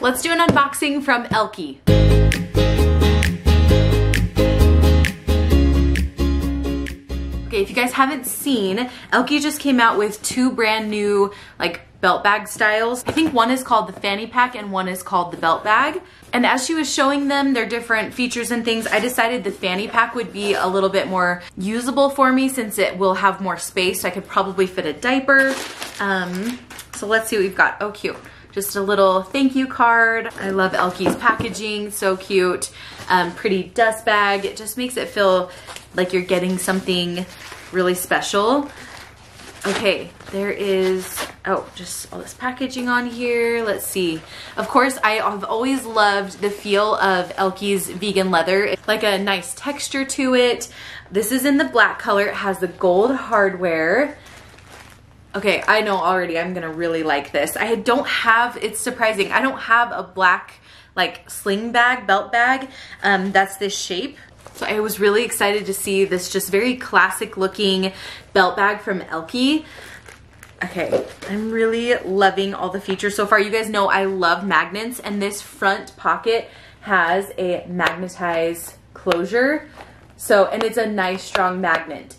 let's do an unboxing from Elkie. Okay, if you guys haven't seen, Elkie just came out with two brand new like belt bag styles. I think one is called the fanny pack and one is called the belt bag. And as she was showing them their different features and things, I decided the fanny pack would be a little bit more usable for me since it will have more space. So I could probably fit a diaper. Um, so let's see what we've got. Oh, cute. Just a little thank you card. I love Elkie's packaging, so cute. Um, pretty dust bag. It just makes it feel like you're getting something really special. Okay, there is, oh, just all this packaging on here. Let's see. Of course, I have always loved the feel of Elkie's vegan leather. It's like a nice texture to it. This is in the black color. It has the gold hardware. Okay, I know already I'm gonna really like this. I don't have, it's surprising, I don't have a black like sling bag, belt bag, um, that's this shape. So I was really excited to see this just very classic looking belt bag from Elkie. Okay, I'm really loving all the features so far. You guys know I love magnets and this front pocket has a magnetized closure. So, and it's a nice strong magnet.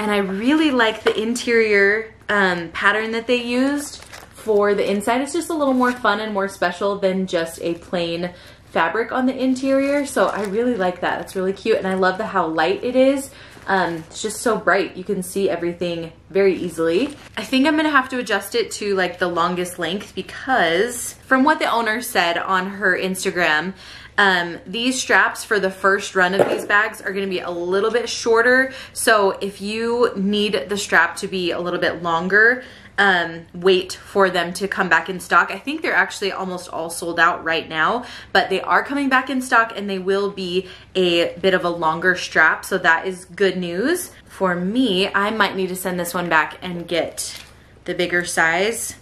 And I really like the interior um, pattern that they used for the inside. It's just a little more fun and more special than just a plain fabric on the interior. So I really like that. It's really cute. And I love the how light it is. Um, it's just so bright. You can see everything very easily. I think I'm gonna have to adjust it to like the longest length because from what the owner said on her Instagram, um, these straps for the first run of these bags are gonna be a little bit shorter. So if you need the strap to be a little bit longer, um, wait for them to come back in stock. I think they're actually almost all sold out right now, but they are coming back in stock and they will be a bit of a longer strap. So that is good news. For me, I might need to send this one back and get the bigger size.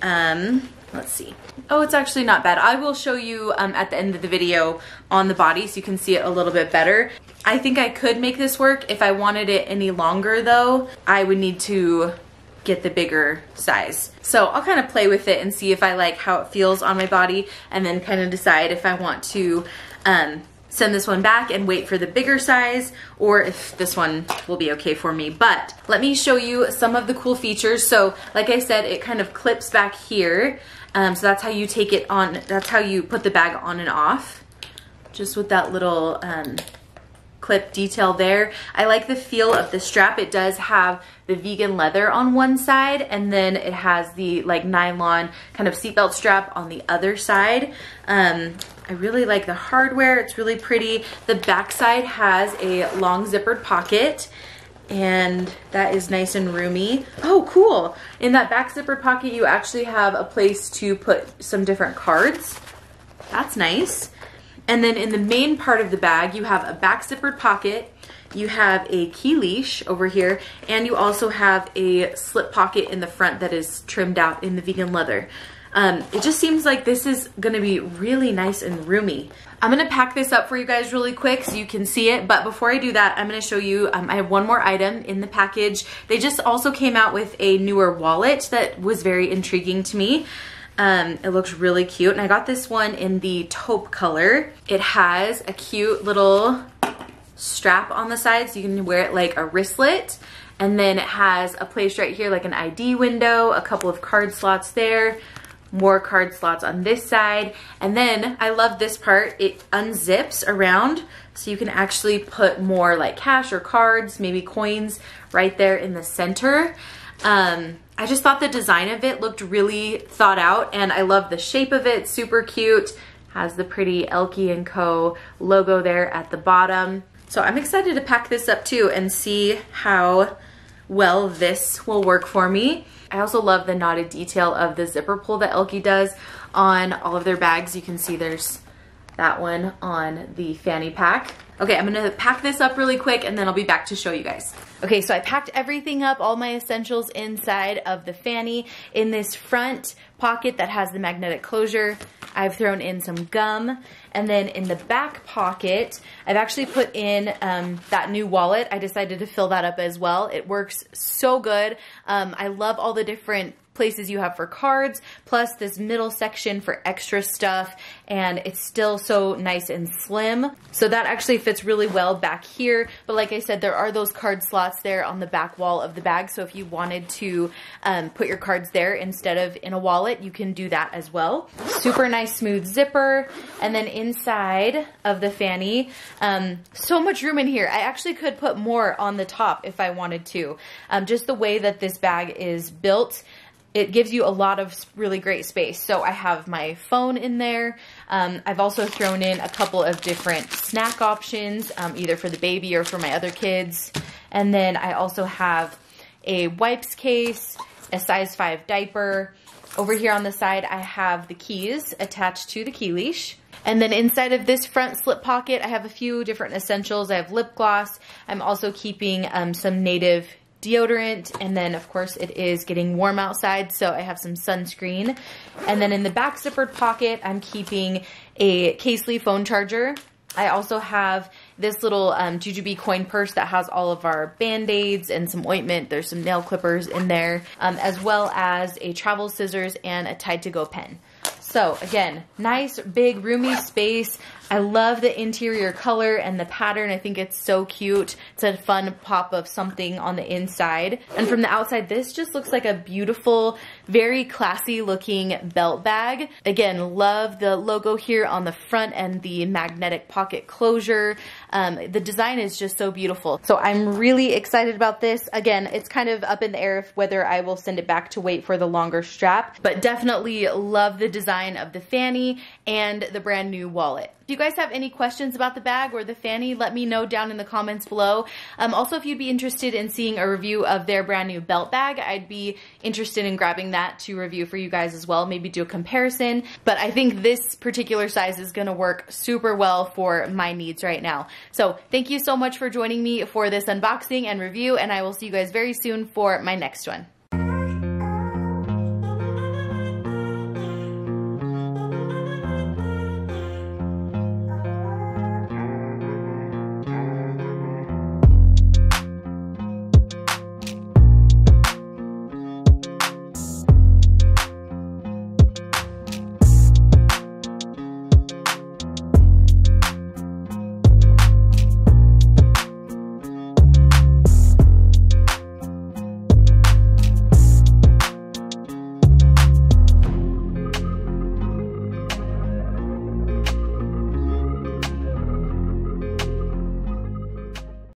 Um, let's see. Oh, it's actually not bad. I will show you um, at the end of the video on the body so you can see it a little bit better. I think I could make this work. If I wanted it any longer though, I would need to get the bigger size. So I'll kind of play with it and see if I like how it feels on my body and then kind of decide if I want to um, send this one back and wait for the bigger size or if this one will be okay for me. But let me show you some of the cool features. So like I said, it kind of clips back here. Um, so that's how you take it on, that's how you put the bag on and off. Just with that little um, clip detail there. I like the feel of the strap. It does have the vegan leather on one side and then it has the like nylon kind of seatbelt strap on the other side. Um, I really like the hardware. It's really pretty. The backside has a long zippered pocket and that is nice and roomy. Oh, cool. In that back zipper pocket, you actually have a place to put some different cards. That's nice. And then in the main part of the bag, you have a back zippered pocket, you have a key leash over here, and you also have a slip pocket in the front that is trimmed out in the vegan leather. Um, it just seems like this is gonna be really nice and roomy. I'm gonna pack this up for you guys really quick so you can see it, but before I do that, I'm gonna show you, um, I have one more item in the package. They just also came out with a newer wallet that was very intriguing to me. Um, it looks really cute. And I got this one in the taupe color. It has a cute little strap on the side so you can wear it like a wristlet. And then it has a place right here like an ID window, a couple of card slots there, more card slots on this side. And then I love this part, it unzips around so you can actually put more like cash or cards, maybe coins right there in the center. Um, I just thought the design of it looked really thought out and I love the shape of it, super cute. Has the pretty Elkie & Co logo there at the bottom. So I'm excited to pack this up too and see how well this will work for me. I also love the knotted detail of the zipper pull that Elkie does on all of their bags. You can see there's that one on the fanny pack. Okay, I'm gonna pack this up really quick and then I'll be back to show you guys. Okay, so I packed everything up, all my essentials inside of the fanny in this front pocket that has the magnetic closure. I've thrown in some gum. And then in the back pocket, I've actually put in um, that new wallet. I decided to fill that up as well. It works so good. Um, I love all the different places you have for cards, plus this middle section for extra stuff, and it's still so nice and slim. So that actually fits really well back here, but like I said, there are those card slots there on the back wall of the bag, so if you wanted to um, put your cards there instead of in a wallet, you can do that as well. Super nice smooth zipper, and then inside of the fanny, um, so much room in here. I actually could put more on the top if I wanted to. Um, just the way that this bag is built, it gives you a lot of really great space. So I have my phone in there. Um, I've also thrown in a couple of different snack options, um, either for the baby or for my other kids. And then I also have a wipes case, a size 5 diaper. Over here on the side, I have the keys attached to the key leash. And then inside of this front slip pocket, I have a few different essentials. I have lip gloss. I'm also keeping um, some native deodorant, and then of course it is getting warm outside, so I have some sunscreen. And then in the back zippered pocket, I'm keeping a Casely phone charger. I also have this little um, Jujube coin purse that has all of our band-aids and some ointment. There's some nail clippers in there, um, as well as a travel scissors and a Tide to Go pen. So again, nice, big, roomy space. I love the interior color and the pattern. I think it's so cute. It's a fun pop of something on the inside. And from the outside, this just looks like a beautiful, very classy looking belt bag. Again, love the logo here on the front and the magnetic pocket closure. Um, the design is just so beautiful. So I'm really excited about this. Again, it's kind of up in the air whether I will send it back to wait for the longer strap, but definitely love the design of the fanny and the brand new wallet. If you guys have any questions about the bag or the fanny, let me know down in the comments below. Um, also, if you'd be interested in seeing a review of their brand new belt bag, I'd be interested in grabbing that to review for you guys as well, maybe do a comparison. But I think this particular size is gonna work super well for my needs right now. So thank you so much for joining me for this unboxing and review, and I will see you guys very soon for my next one.